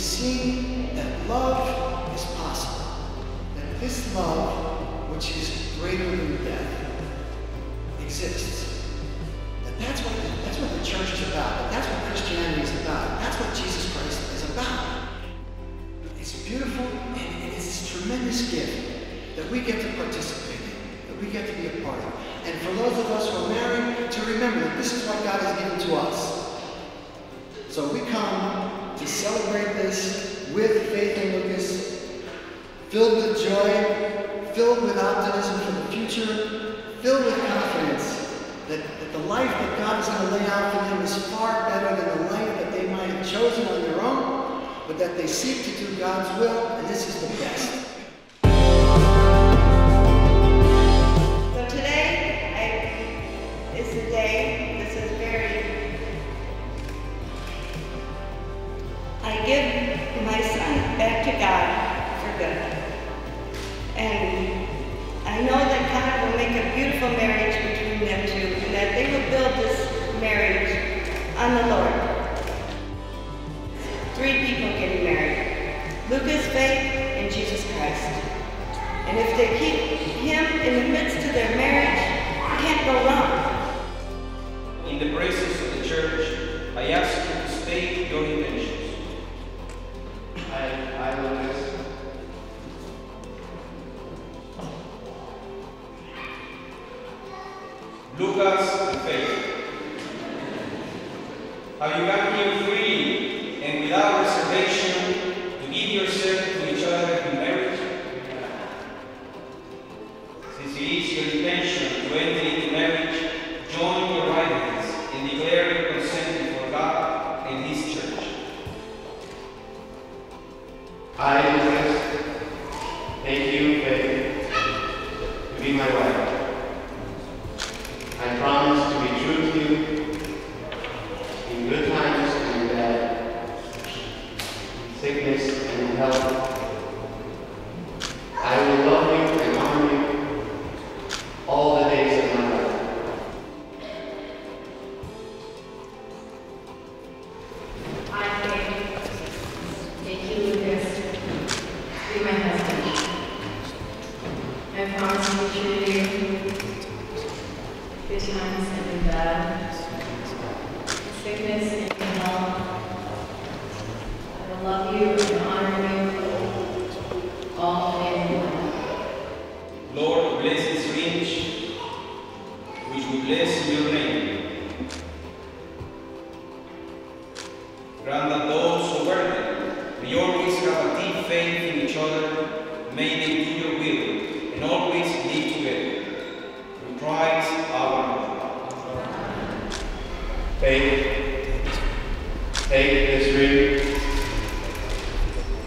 seen that love is possible. That this love, which is greater than death, exists. That that's what, that's what the church is about. That that's what Christianity is about. That's what Jesus Christ is about. It's beautiful and it is this tremendous gift that we get to participate in, that we get to be a part of. And for those of us who are married, to remember that this is what God has given to us. So we come celebrate this with Faith and Lucas, filled with joy, filled with optimism for the future, filled with confidence that, that the life that God is going to lay out for them is far better than the life that they might have chosen on their own, but that they seek to do God's will, and this is the best. On the Lord. Three people getting married. Lucas, Faith, and Jesus Christ. And if they keep him in the midst of their marriage, can't go wrong. In the presence of the church, I ask you to state your intentions. I, I, Lucas, Lucas and Faith. Have you come here free and without reservation to give yourself to each other in marriage? Since it is your intention to enter into marriage, join your right hands and declare your consent before God and His church. I, take you, Faith, to be my wife. I promise to be true to you in good times and in bad, sickness and health. I will love you and honor you all the days of my life. I take, take you, to be my husband. I promise to to you, good times and bad, sickness and health love you and honor you all in one. Lord, bless this ring which we bless in your name. Grant that those who were there, we always have a deep faith in each other, may they do your will, and always live together. In Christ our Lord. Amen.